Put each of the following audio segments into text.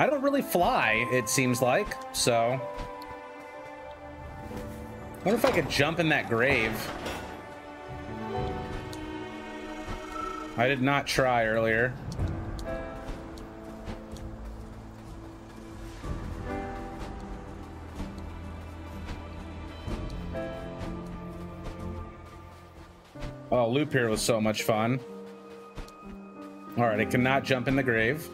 I don't really fly, it seems like, so... I wonder if I could jump in that grave. I did not try earlier. Oh, loop here was so much fun. All right, I cannot jump in the grave.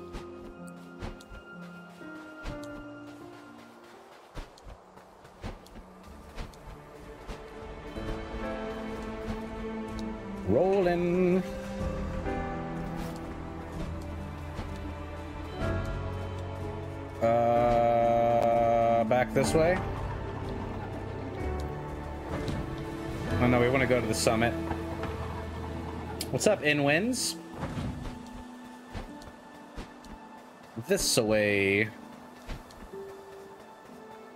Summit. What's up, Inwinds? This way.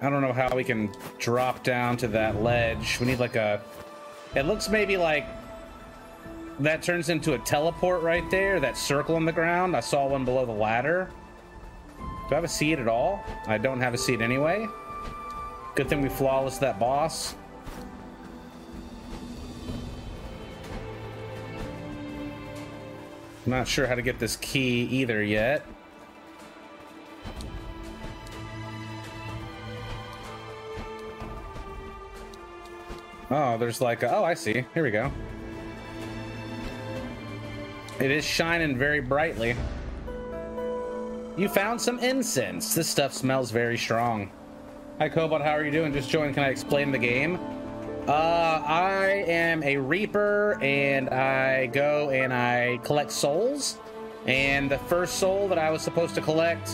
I don't know how we can drop down to that ledge. We need like a... It looks maybe like that turns into a teleport right there, that circle on the ground. I saw one below the ladder. Do I have a seed at all? I don't have a seed anyway. Good thing we flawless that boss. Not sure how to get this key either yet. Oh, there's like, a, oh, I see. Here we go. It is shining very brightly. You found some incense. This stuff smells very strong. Hi, Cobalt. How are you doing? Just joined. Can I explain the game? Uh, I am a Reaper, and I go and I collect souls. And the first soul that I was supposed to collect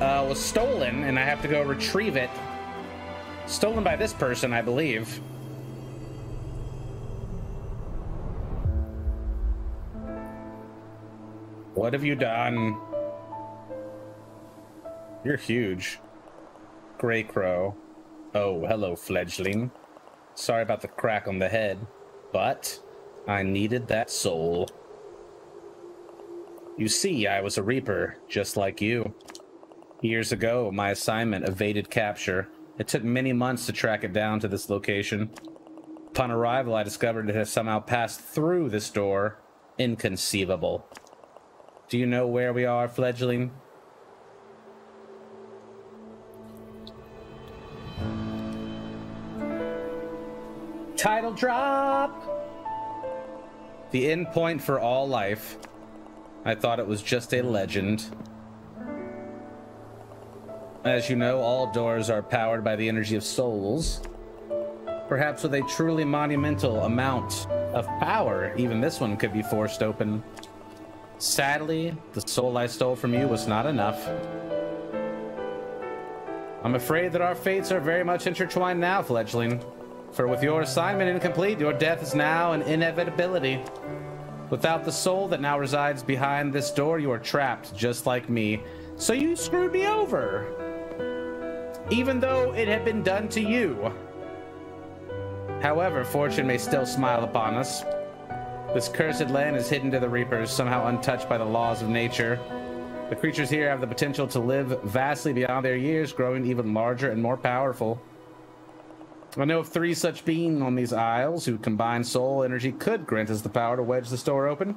uh, was stolen, and I have to go retrieve it. Stolen by this person, I believe. What have you done? You're huge. Grey Crow. Oh, hello, fledgling. Sorry about the crack on the head, but I needed that soul. You see, I was a Reaper, just like you. Years ago, my assignment evaded capture. It took many months to track it down to this location. Upon arrival, I discovered it had somehow passed through this door. Inconceivable. Do you know where we are, fledgling? Title drop! The end point for all life. I thought it was just a legend. As you know, all doors are powered by the energy of souls. Perhaps with a truly monumental amount of power, even this one could be forced open. Sadly, the soul I stole from you was not enough. I'm afraid that our fates are very much intertwined now, fledgling. For with your assignment incomplete, your death is now an inevitability. Without the soul that now resides behind this door, you are trapped, just like me. So you screwed me over. Even though it had been done to you. However, fortune may still smile upon us. This cursed land is hidden to the Reapers, somehow untouched by the laws of nature. The creatures here have the potential to live vastly beyond their years, growing even larger and more powerful. I know of three such beings on these isles who combined soul energy could grant us the power to wedge the door open.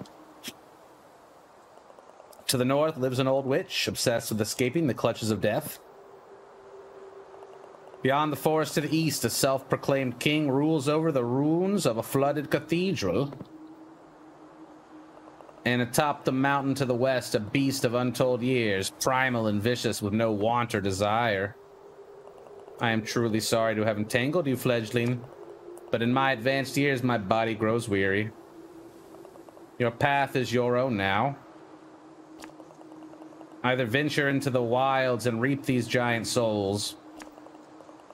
To the north lives an old witch, obsessed with escaping the clutches of death. Beyond the forest to the east, a self-proclaimed king rules over the ruins of a flooded cathedral. And atop the mountain to the west, a beast of untold years, primal and vicious with no want or desire. I am truly sorry to have entangled you, fledgling, but in my advanced years, my body grows weary. Your path is your own now. Either venture into the wilds and reap these giant souls,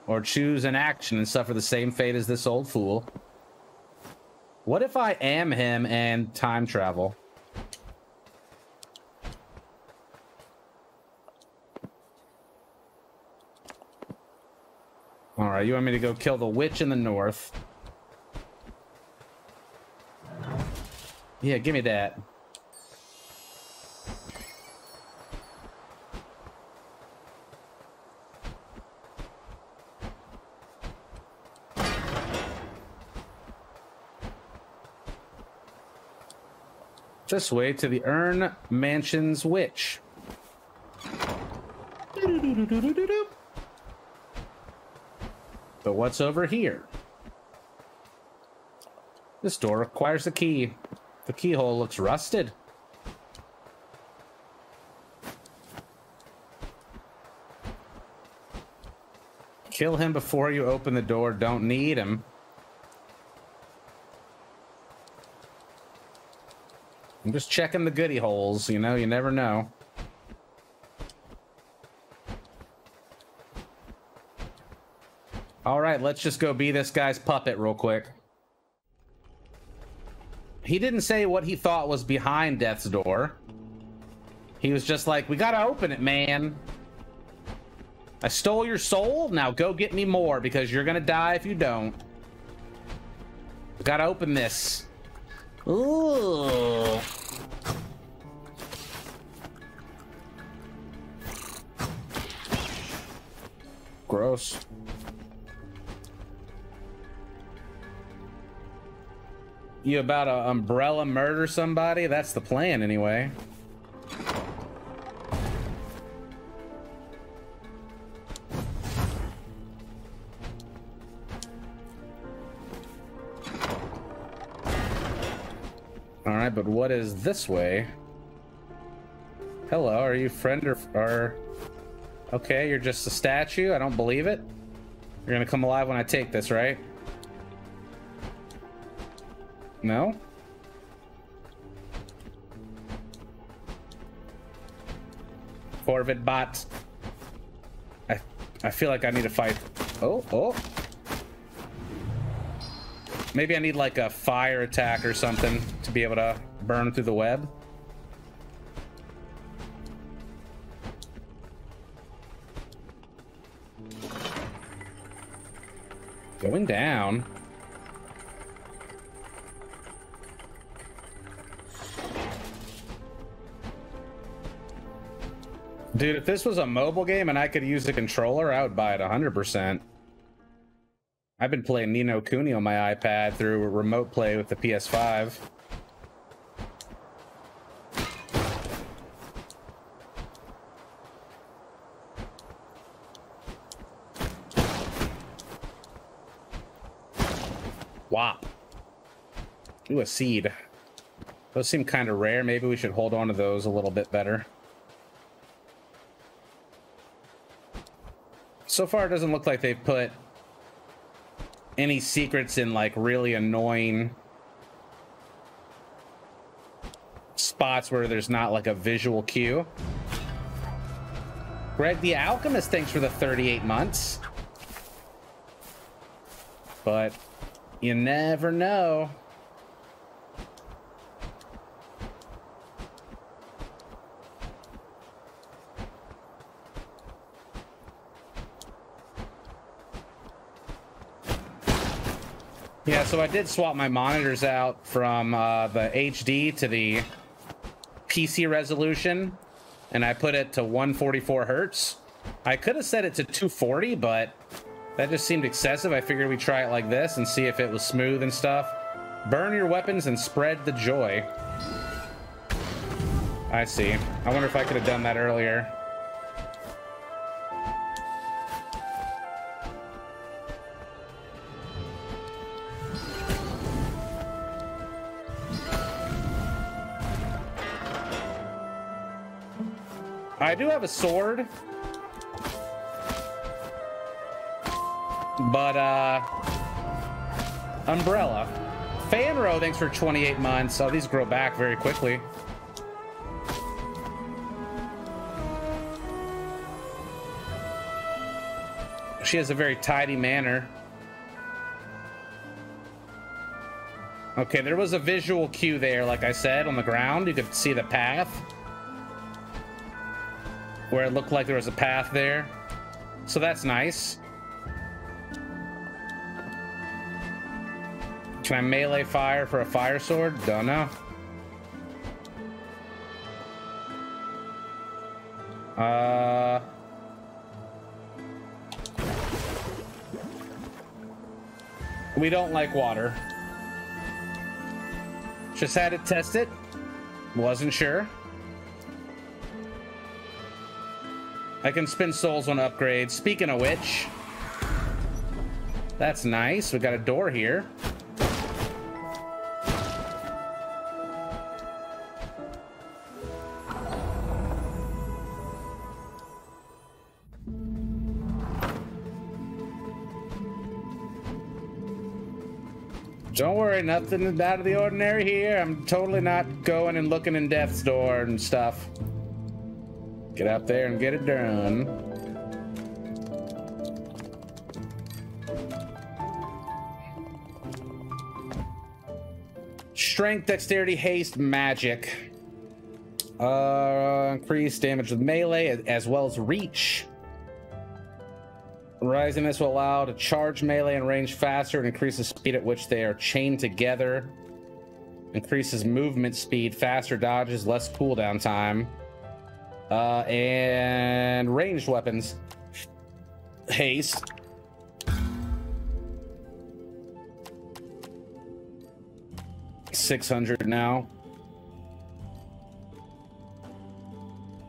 or choose an action and suffer the same fate as this old fool. What if I am him and time travel? All right, you want me to go kill the witch in the north? Yeah, give me that. This way to the Urn Mansion's witch. But what's over here? This door requires a key. The keyhole looks rusted. Kill him before you open the door. Don't need him. I'm just checking the goody holes, you know, you never know. All right, let's just go be this guy's puppet real quick. He didn't say what he thought was behind death's door. He was just like, we gotta open it, man. I stole your soul, now go get me more because you're gonna die if you don't. We gotta open this. Ooh. Gross. You about to umbrella murder somebody? That's the plan anyway. All right, but what is this way? Hello, are you friend or, or... Okay, you're just a statue? I don't believe it. You're gonna come alive when I take this, right? No? Corvid bot. I I feel like I need to fight. Oh, oh. Maybe I need like a fire attack or something to be able to burn through the web. Going down. Dude, if this was a mobile game and I could use a controller, I would buy it 100%. I've been playing Ni no Kuni on my iPad through remote play with the PS5. Wop. Ooh, a seed. Those seem kind of rare. Maybe we should hold on to those a little bit better. So far it doesn't look like they've put any secrets in like really annoying spots where there's not like a visual cue. Greg the Alchemist, thanks for the 38 months. But you never know. So I did swap my monitors out from uh, the HD to the PC resolution, and I put it to 144 hertz. I could have set it to 240, but that just seemed excessive. I figured we'd try it like this and see if it was smooth and stuff. Burn your weapons and spread the joy. I see. I wonder if I could have done that earlier. I do have a sword. But, uh... Umbrella. Fanro, thanks for 28 months. Oh, these grow back very quickly. She has a very tidy manner. Okay, there was a visual cue there, like I said, on the ground. You could see the path where it looked like there was a path there. So that's nice. Can I melee fire for a fire sword? Don't know. Uh... We don't like water. Just had to test it. Wasn't sure. I can spend souls on upgrades. Speaking of which, that's nice. We got a door here. Don't worry, nothing out of the ordinary here. I'm totally not going and looking in death's door and stuff. Get out there and get it done. Strength, dexterity, haste, magic. Uh, increase damage with melee as well as reach. Rising this will allow to charge melee and range faster and increase the speed at which they are chained together. Increases movement speed, faster dodges, less cooldown time. Uh, and ranged weapons. Haste. Six hundred now.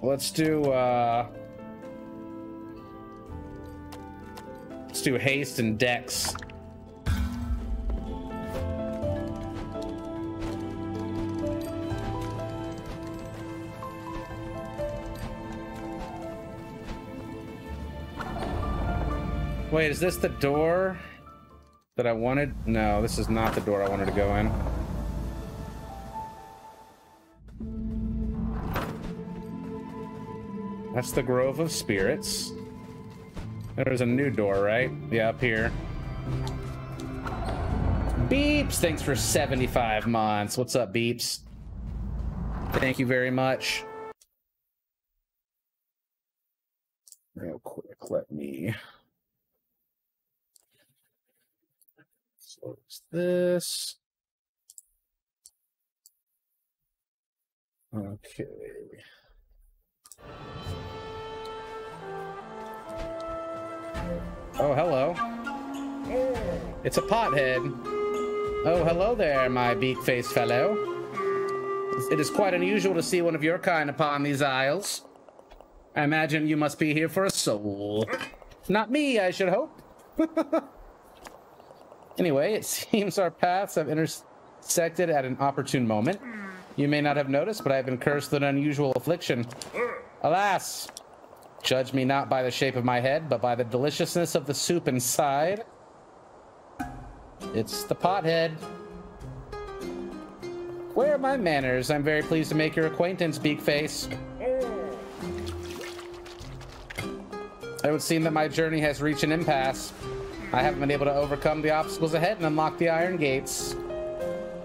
Let's do uh Let's do haste and dex. Wait, is this the door that I wanted? No, this is not the door I wanted to go in. That's the Grove of Spirits. There's a new door, right? Yeah, up here. Beeps, thanks for 75 months. What's up, Beeps? Thank you very much. Real quick, let me close this. Okay. Oh, hello. It's a pothead. Oh, hello there, my beak-faced fellow. It is quite unusual to see one of your kind upon these isles. I imagine you must be here for a soul. Not me, I should hope. anyway, it seems our paths have intersected at an opportune moment. You may not have noticed, but I have been cursed with an unusual affliction. Alas, Judge me not by the shape of my head, but by the deliciousness of the soup inside. It's the pothead. Where are my manners? I'm very pleased to make your acquaintance, Beakface. It would seem that my journey has reached an impasse. I haven't been able to overcome the obstacles ahead and unlock the iron gates.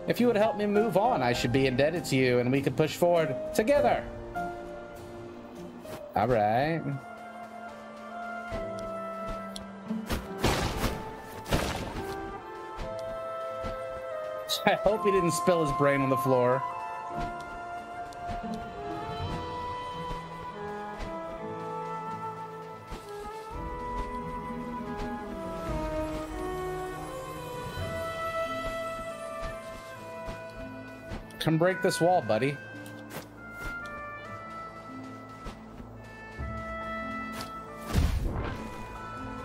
If you would help me move on, I should be indebted to you and we could push forward together. All right. I hope he didn't spill his brain on the floor. Come break this wall, buddy.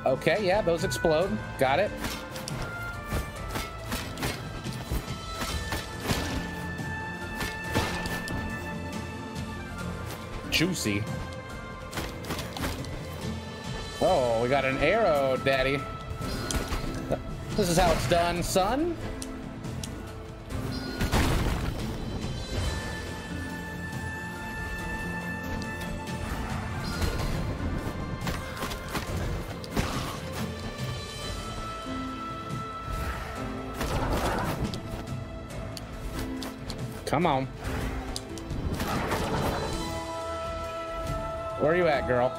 Okay, yeah, those explode. Got it. Juicy. Oh, we got an arrow, daddy. This is how it's done, son. Come on. Where are you at, girl?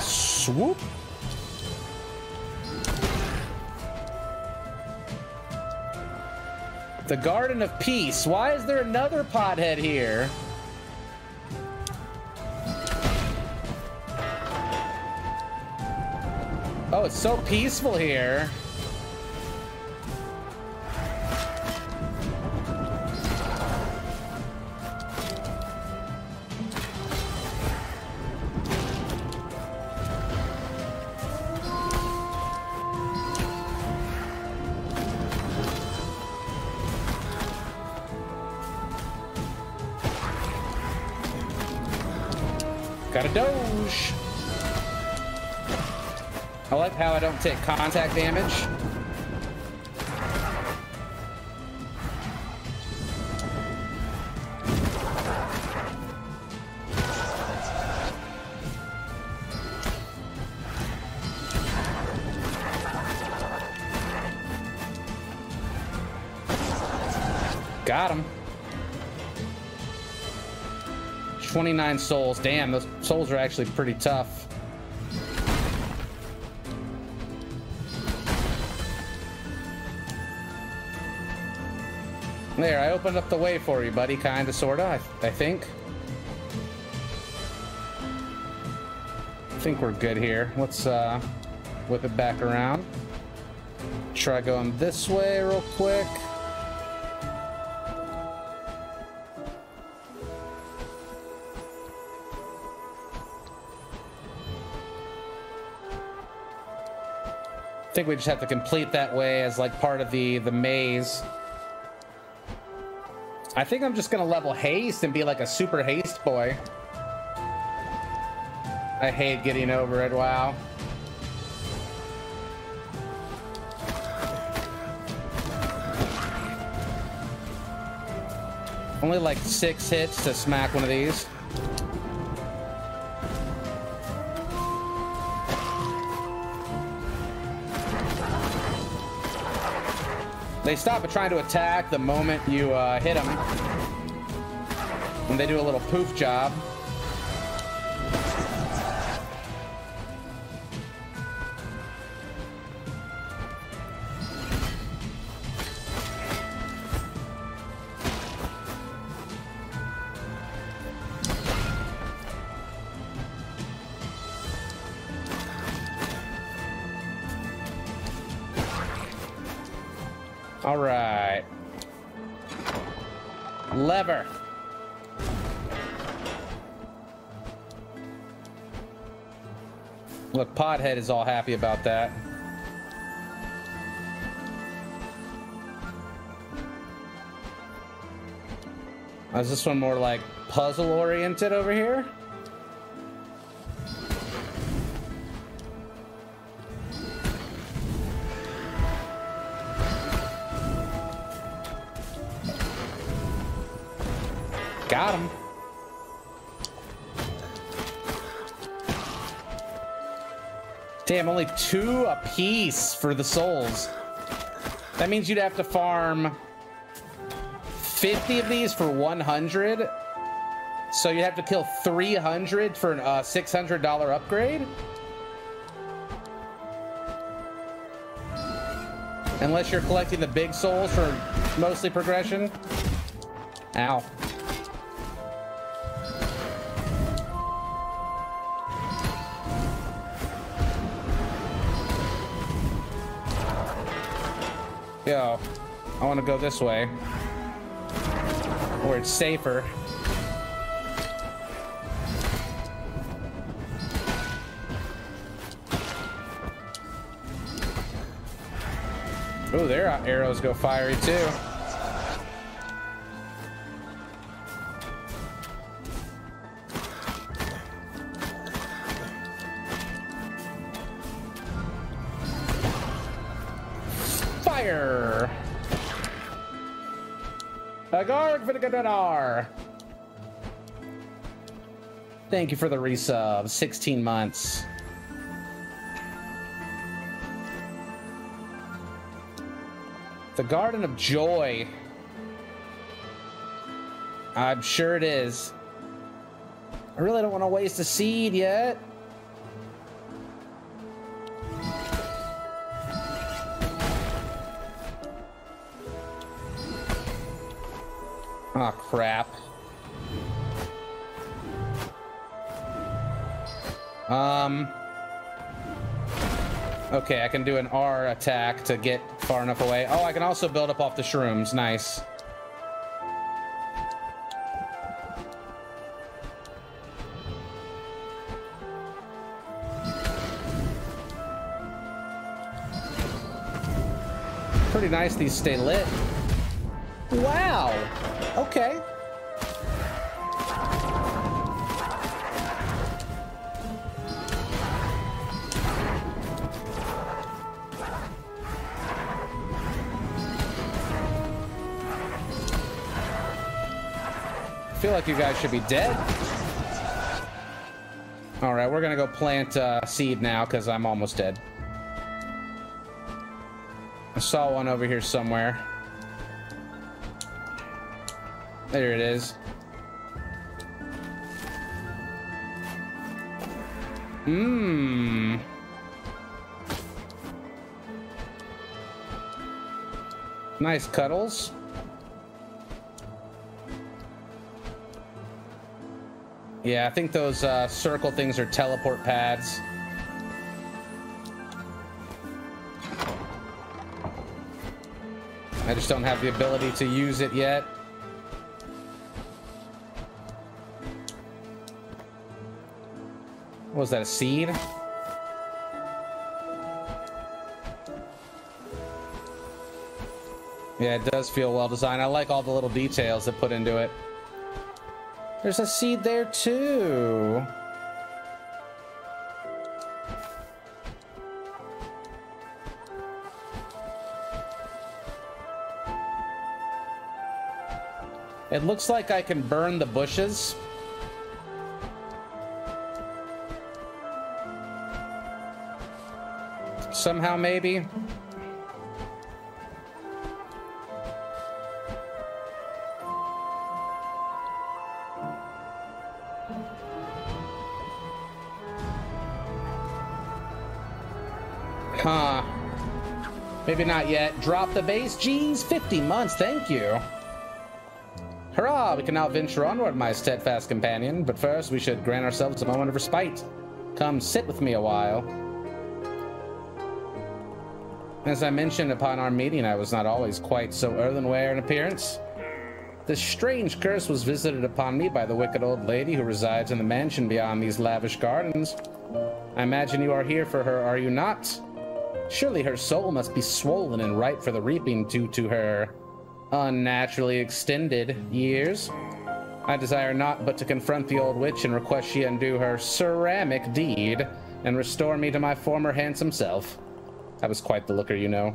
Swoop. The Garden of Peace. Why is there another pothead here? Oh, it's so peaceful here. Take contact damage. Got him. 29 souls. Damn, those souls are actually pretty tough. There, I opened up the way for you, buddy. Kinda, sorta, I, I think. I think we're good here. Let's uh, whip it back around. Try going this way real quick. I think we just have to complete that way as like part of the the maze. I think I'm just gonna level haste and be like a super haste boy. I hate getting over it, wow. Only like six hits to smack one of these. They stop trying to attack the moment you uh, hit them. And they do a little poof job. Look, Pothead is all happy about that. Is this one more like puzzle oriented over here? Only two a piece for the souls. That means you'd have to farm 50 of these for 100. So you'd have to kill 300 for a uh, $600 upgrade? Unless you're collecting the big souls for mostly progression. Ow. Yo, I want to go this way. Where it's safer. Oh, their arrows go fiery too. Thank you for the resub. 16 months. The Garden of Joy. I'm sure it is. I really don't want to waste a seed yet. Oh, crap. Um... Okay, I can do an R attack to get far enough away. Oh, I can also build up off the shrooms. Nice. Pretty nice these stay lit. Wow. Okay. I feel like you guys should be dead. All right, we're gonna go plant uh, seed now because I'm almost dead. I saw one over here somewhere. There it is. Mmm. Nice cuddles. Yeah, I think those uh, circle things are teleport pads. I just don't have the ability to use it yet. Was that, a seed? Yeah, it does feel well designed. I like all the little details that put into it. There's a seed there too. It looks like I can burn the bushes. Somehow, maybe. Huh. Maybe not yet. Drop the base. Jeez, 50 months. Thank you. Hurrah! We can now venture onward, my steadfast companion. But first, we should grant ourselves a moment of respite. Come sit with me a while. As I mentioned upon our meeting, I was not always quite so earthenware in appearance. This strange curse was visited upon me by the wicked old lady who resides in the mansion beyond these lavish gardens. I imagine you are here for her, are you not? Surely her soul must be swollen and ripe for the reaping due to her unnaturally extended years. I desire not but to confront the old witch and request she undo her ceramic deed and restore me to my former handsome self. I was quite the looker, you know.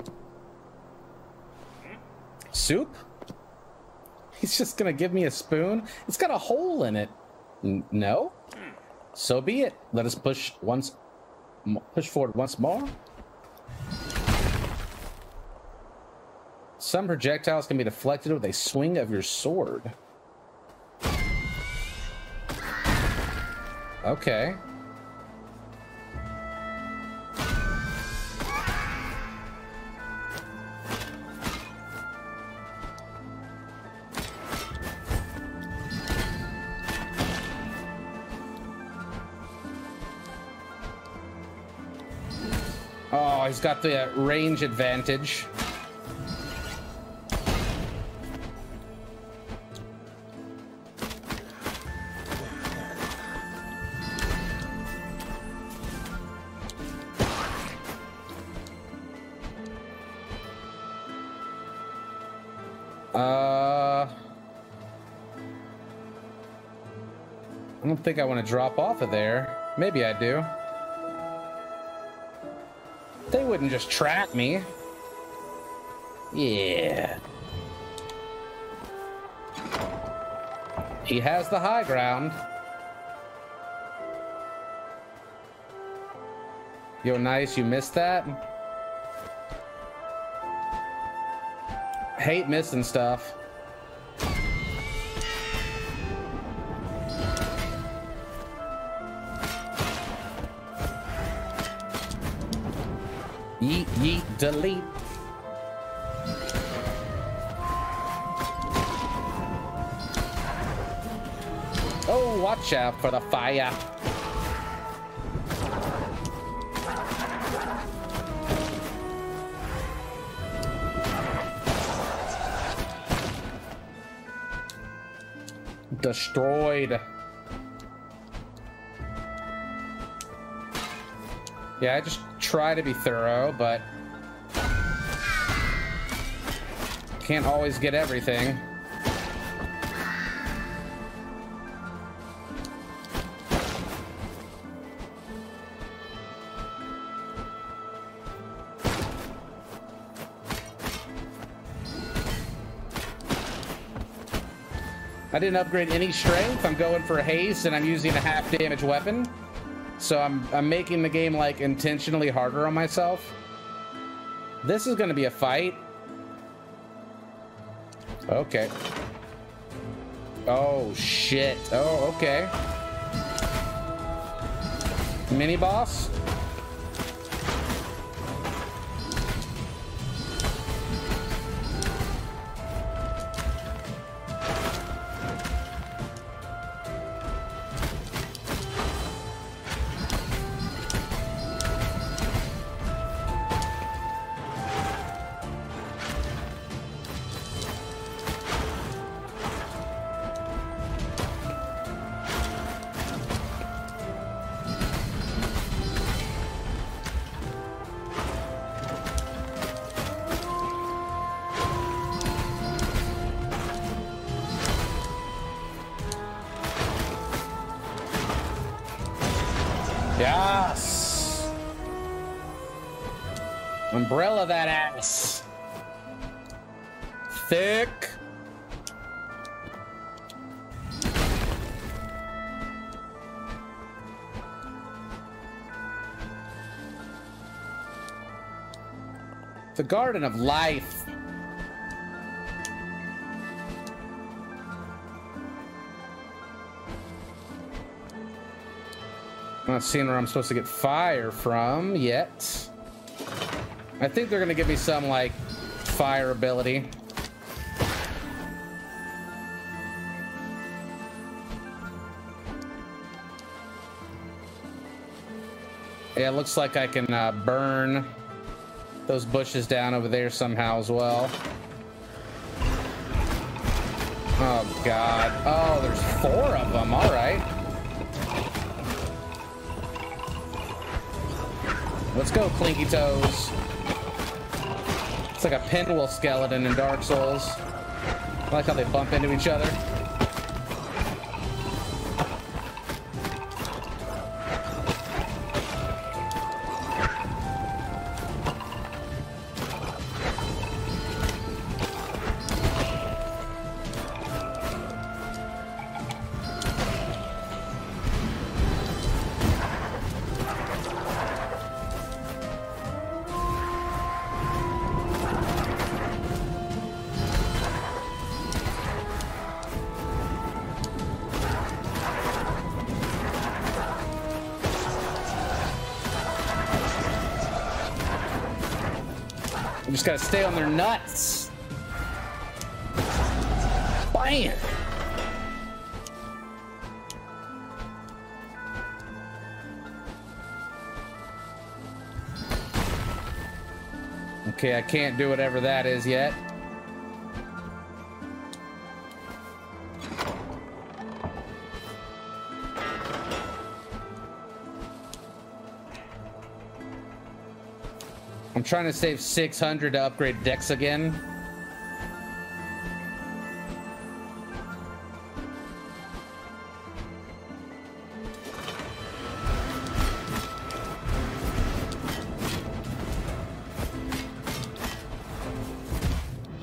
Soup? He's just gonna give me a spoon? It's got a hole in it. N no? So be it. Let us push once, push forward once more. Some projectiles can be deflected with a swing of your sword. Okay. Oh, he's got the range advantage. Uh, I don't think I want to drop off of there. Maybe I do. Wouldn't just trap me. Yeah. He has the high ground. Yo, nice, you missed that? Hate missing stuff. Yeet, yeet, delete. Oh, watch out for the fire. Destroyed. Yeah, I just try to be thorough, but can't always get everything. I didn't upgrade any strength. I'm going for haste, and I'm using a half damage weapon. So I'm, I'm making the game, like, intentionally harder on myself. This is to be a fight. Okay. Oh, shit. Oh, okay. Mini boss? Yes! Umbrella that ass. Thick. The Garden of Life. Not seeing where I'm supposed to get fire from yet. I think they're gonna give me some like fire ability. Yeah, it looks like I can uh, burn those bushes down over there somehow as well. Oh, God. Oh, there's four of them. All right. Let's go, Clinky Toes. It's like a pinwheel skeleton in Dark Souls. I like how they bump into each other. Gotta stay on their nuts. Bam! Okay, I can't do whatever that is yet. Trying to save 600 to upgrade Dex again.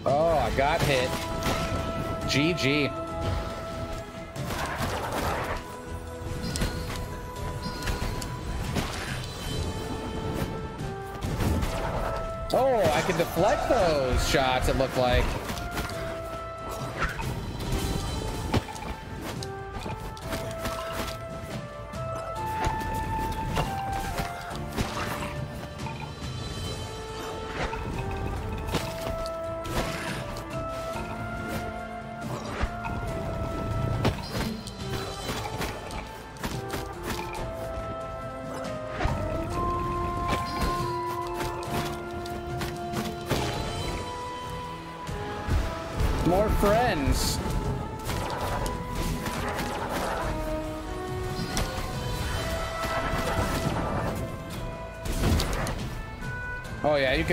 Oh, I got hit. GG. Deflect those shots, it looked like.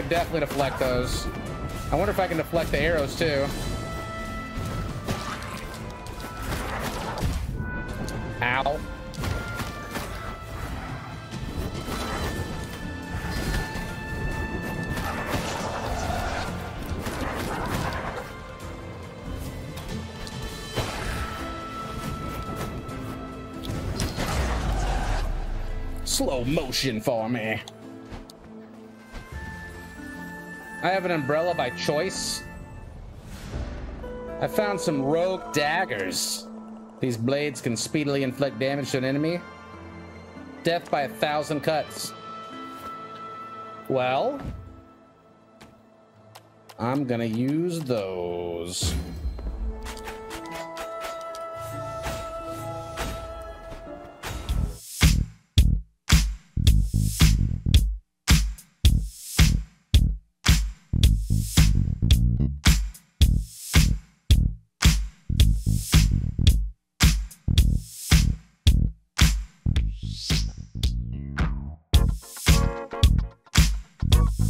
could definitely deflect those. I wonder if I can deflect the arrows too. Ow. Slow motion for me. I have an umbrella by choice. I found some rogue daggers. These blades can speedily inflict damage to an enemy. Death by a thousand cuts. Well, I'm gonna use those.